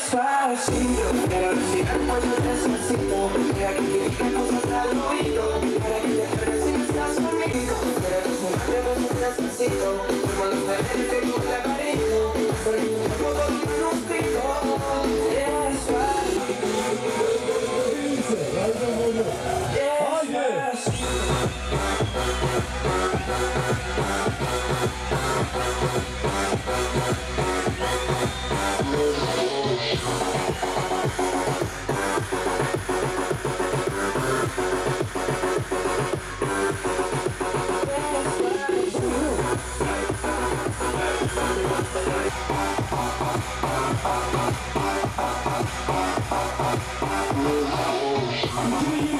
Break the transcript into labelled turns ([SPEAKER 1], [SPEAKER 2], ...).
[SPEAKER 1] fácil, Pero si que te diga cosas al oído Para que te acuerdes estás conmigo
[SPEAKER 2] Pero necesito Oh,